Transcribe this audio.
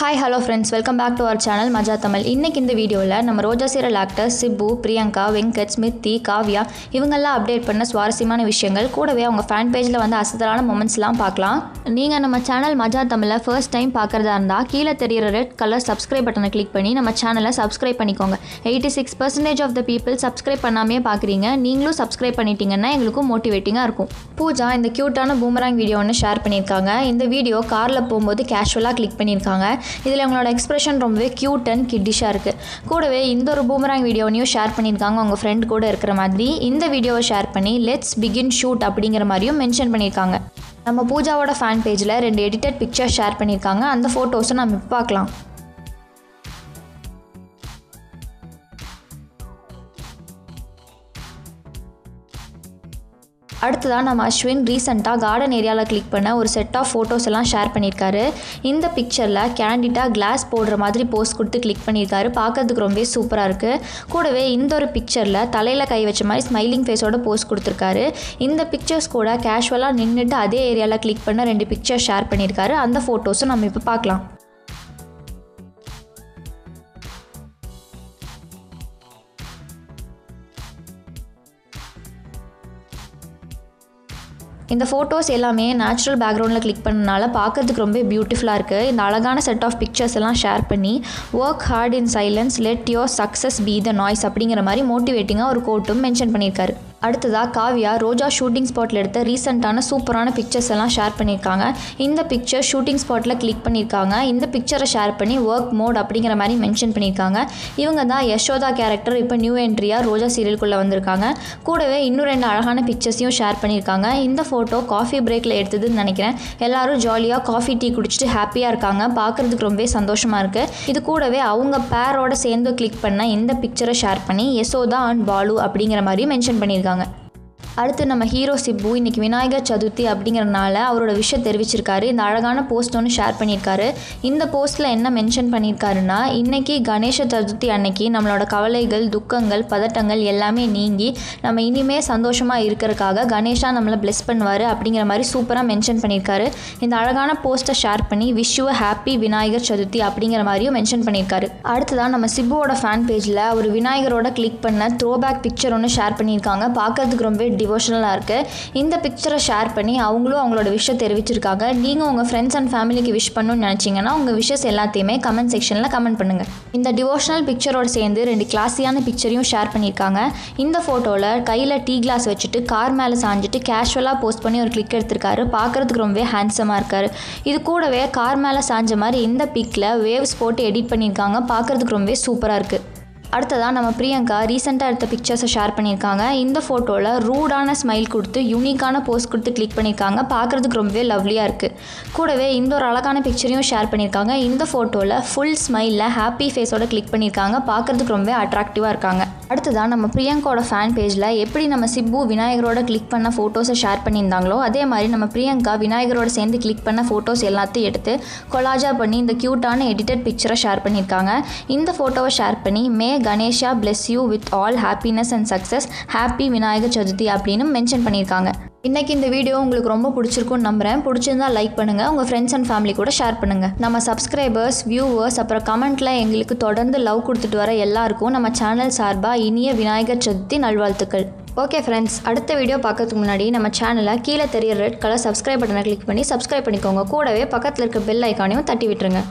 Hi hello friends welcome back to our channel Maja Tamil இன்னைக்கு இந்த வீடியோவில் நம்ம Roja serial actor chip Priyanka Venkat Smithi Kavya இவங்கெல்லாம் அப்டேட் பண்ண சுவாரஸ்யமான விஷயங்கள். கூடவே அவங்க ஃபேன் பேஜில் வந்து அசத்தலான மொமெண்ட்ஸ்லாம் பார்க்கலாம். நீங்கள் நம்ம சேனல் மஜா தமிழை ஃபர்ஸ்ட் டைம் பார்க்குறதா இருந்தால் கீழே தெரியிற ரெட் கலர் சப்ஸ்கிரைப் பட்டனை கிளிக் பண்ணி நம்ம சேனலை சப்ஸ்கிரைப் பண்ணிக்கோங்க. Eighty six percentage of the people subscribe பண்ணாமே பார்க்குறீங்க. நீங்களும் சப்ஸ்கிரைப் பண்ணிட்டீங்கன்னா எங்களுக்கும் மோட்டிவேட்டிங்காக இருக்கும். பூஜா இந்த க்யூட்டான பூமராங் வீடியோ ஒன்று ஷேர் பண்ணியிருக்காங்க. இந்த வீடியோ காரில் போகும்போது கேஷுவலாக கிளிக் பண்ணியிருக்காங்க. இதில் அவங்களோட எக்ஸ்பிரஷன் ரொம்பவே க்யூட் அண்ட் கிட்டிஷாக இருக்குது கூடவே இந்த ஒரு பூமராங் வீடியோனையும் ஷேர் பண்ணியிருக்காங்க. அவங்க ஃப்ரெண்ட் கூட இருக்கிற மாதிரி இந்த வீடியோவை ஷேர் பண்ணி லெட்ஸ் பிகின் ஷூட் அப்படிங்கிற மாதிரியும் மென்ஷன் பண்ணியிருக்காங்க. நம்ம பூஜாவோட ஃபேன் பேஜில் ரெண்டு எடிட்டட் பிக்சர் ஷேர் பண்ணியிருக்காங்க. அந்த ஃபோட்டோஸை நம்ம பார்க்கலாம். அடுத்ததாக நம்ம அஸ்வின் ரீசெண்டாக கார்டன் ஏரியாவில் கிளிக் பண்ண ஒரு செட் ஆஃப் ஃபோட்டோஸ் எல்லாம் ஷேர் பண்ணியிருக்காரு. இந்த பிக்சரில் கேண்டிட்டாக கிளாஸ் போடுற மாதிரி போஸ் கொடுத்து கிளிக் பண்ணியிருக்காரு. பார்க்கறதுக்கு ரொம்பவே சூப்பராக இருக்குது கூடவே இந்த ஒரு பிக்சரில் தலையில் கை வச்ச மாதிரி ஸ்மைலிங் ஃபேஸோட போஸ் கொடுத்துருக்காரு. இந்த பிக்சர்ஸ் கூட கேஷுவலாக நின்றுட்டு அதே ஏரியாவில் கிளிக் பண்ண ரெண்டு பிக்சர் ஷேர் பண்ணியிருக்காரு. அந்த ஃபோட்டோஸும் நம்ம இப்போ பார்க்கலாம். இந்த ஃபோட்டோஸ் எல்லாமே நேச்சுரல் பேக்ரவுண்டில் கிளிக் பண்ணனால பார்க்கறதுக்கு ரொம்ப பியூட்டிஃபுல்லாக இருக்குது இந்த அழகான செட் ஆஃப் பிக்சர்ஸ் எல்லாம் ஷேர் பண்ணி work hard in silence let your success be the noise அப்படிங்கிற மாதிரி மோட்டிவேட்டிங்காக ஒரு கோட்டும் மென்ஷன் பண்ணியிருக்காரு. அடுத்ததாக காவ்யா ரோஜா ஷூட்டிங் ஸ்பாட்டில் எடுத்த ரீசெண்டான சூப்பரான பிக்சர்ஸ் எல்லாம் ஷேர் பண்ணியிருக்காங்க. இந்த பிக்சர் ஷூட்டிங் ஸ்பாட்டில் கிளிக் பண்ணியிருக்காங்க. இந்த பிக்சரை ஷேர் பண்ணி ஒர்க் மோட் அப்படிங்கிற மாதிரி மென்ஷன் பண்ணியிருக்காங்க. இவங்க தான் யசோதா கேரக்டர் இப்போ நியூ என்ட்ரியாக ரோஜா சீரியலுக்குள்ளே வந்திருக்காங்க. கூடவே இன்னும் ரெண்டு அழகான பிக்சர்ஸையும் ஷேர் பண்ணியிருக்காங்க. இந்த ஃபோட்டோ காஃபி பிரேக்கில் எடுத்ததுன்னு நினைக்கிறேன். எல்லாரும் ஜாலியாக காஃபி டீ குடிச்சிட்டு ஹாப்பியாக இருக்காங்க. பார்க்குறதுக்கு ரொம்பவே சந்தோஷமாக இருக்குது இது கூடவே அவங்க பேரோட சேர்ந்து கிளிக் பண்ண இந்த பிக்சரை ஷேர் பண்ணி யசோதா அண்ட் பாலு அப்படிங்கிற மாதிரி மென்ஷன் பண்ணியிருக்காங்க. 刚刚。அடுத்து நம்ம ஹீரோ சிப்பு இன்னைக்கு விநாயகர் சதுர்த்தி அப்படிங்கிறனால அவரோட விஷயம் தெரிவிச்சிருக்காரு. இந்த அழகான போஸ்ட் ஒன்று ஷேர் பண்ணியிருக்காரு. இந்த போஸ்ட்டில் என்ன மென்ஷன் பண்ணியிருக்காருன்னா இன்னைக்கு கணேச சதுர்த்தி அன்னைக்கு நம்மளோட கவலைகள் துக்கங்கள் பதட்டங்கள் எல்லாமே நீங்கி நம்ம இனிமே சந்தோஷமாக இருக்கிறதுக்காக கணேஷா நம்மளை பிளெஸ் பண்ணுவார் அப்படிங்கிற மாதிரி சூப்பராக மென்ஷன் பண்ணியிருக்காரு. இந்த அழகான போஸ்ட்டை ஷேர் பண்ணி விஷுவ ஹாப்பி விநாயகர் சதுர்த்தி அப்படிங்கிற மாதிரியும் மென்ஷன் பண்ணியிருக்காரு. அடுத்ததான் நம்ம சிப்புவோட ஃபேன் பேஜில் ஒரு விநாயகரோட கிளிக் பண்ண த்ரோ பேக் பிக்சர் ஒன்று ஷேர் பண்ணியிருக்காங்க. பார்க்கறதுக்கு ரொம்ப டிவோஷனலாக இருக்குது இந்த பிக்சரை ஷேர் பண்ணி அவங்களும் அவங்களோட விஷயம் தெரிவிச்சிருக்காங்க. நீங்கள் உங்கள் ஃப்ரெண்ட்ஸ் அண்ட் ஃபேமிலிக்கு விஷ் பண்ணணும்னு நினச்சிங்கன்னா உங்கள் விஷஸ் எல்லாத்தையுமே கமெண்ட் செக்ஷனில் கமெண்ட் பண்ணுங்கள் இந்த டிவோஷனல் பிக்சரோடு சேர்ந்து ரெண்டு கிளாஸியான பிக்சரையும் ஷேர் பண்ணியிருக்காங்க. இந்த ஃபோட்டோவில் கையில் டீ கிளாஸ் வச்சுட்டு கார் மேலே சாஞ்சிட்டு கேஷுவலாக போஸ்ட் பண்ணி ஒரு கிளிக் எடுத்திருக்காரு. பார்க்குறதுக்கு ரொம்பவே ஹேண்ட்ஸமாக இருக்கார். இது கூடவே கார் மேலே சாஞ்ச மாதிரி இந்த பிக்கில் வேவ்ஸ் போட்டு எடிட் பண்ணியிருக்காங்க. பார்க்குறதுக்கு ரொம்பவே சூப்பராக இருக்குது அடுத்ததாக நம்ம பிரியங்கா ரீசெண்டாக எடுத்த பிக்சர்ஸை ஷேர் பண்ணியிருக்காங்க. இந்த ஃபோட்டோவில் ரூடான ஸ்மைல் கொடுத்து யூனிக்கான போஸ் கொடுத்து கிளிக் பண்ணியிருக்காங்க. பார்க்குறதுக்கு ரொம்பவே லவ்லியாக இருக்குது கூடவே இந்த ஒரு அழகான பிக்சரையும் ஷேர் பண்ணியிருக்காங்க. இந்த ஃபோட்டோவில் ஃபுல் ஸ்மைலில் ஹாப்பி ஃபேஸோட கிளிக் பண்ணியிருக்காங்க. பார்க்குறதுக்கு ரொம்பவே அட்ராக்டிவாக இருக்காங்க. அடுத்ததாக நம்ம பிரியங்காவோட ஃபேன் பேஜில் எப்படி நம்ம சிப்பு விநாயகரோட கிளிக் பண்ண ஃபோட்டோஸை ஷேர் பண்ணியிருந்தாங்களோ அதே மாதிரி நம்ம பிரியங்கா விநாயகரோட சேர்ந்து கிளிக் பண்ண ஃபோட்டோஸ் எல்லாத்தையும் எடுத்து கொலாஜா பண்ணி இந்த க்யூட்டான எடிட்டட் பிக்சரை ஷேர் பண்ணியிருக்காங்க. இந்த ஃபோட்டோவை ஷேர் பண்ணி may Ganesha bless you with all happiness and success happy Vinayagar Chathurthi அப்படின்னு மென்ஷன் பண்ணியிருக்காங்க. இன்னைக்கு இந்த வீடியோ உங்களுக்கு ரொம்ப பிடிச்சிருக்கும்னு நம்புறேன். பிடிச்சிருந்தா லைக் பண்ணுங்க. உங்க ஃப்ரெண்ட்ஸ் அண்ட் ஃபேமிலி கூட ஷேர் பண்ணுங்க. நம்ம சப்ஸ்கிரைபர்ஸ் வியூவர்ஸ் அப்புறம் கமெண்ட்ல எங்களுக்கு தொடர்ந்து லவ் கொடுத்துட்டு வர எல்லாருக்கும் நம்ம சேனல் சார்பாக இனிய விநாயகர் சதுர்த்தி நல்வாழ்த்துக்கள். ஓகே ஃப்ரெண்ட்ஸ் அடுத்த வீடியோ பார்க்கறதுக்கு முன்னாடி நம்ம சேனலை கீழே தெரிய ரெட் கலர் சப்ஸ்கிரைப் பட்டனை கிளிக் பண்ணி சப்ஸ்கிரைப் பண்ணிக்கோங்க. கூடவே பக்கத்தில் இருக்க பெல் ஐக்கானையும் தட்டி விட்டுருங்க.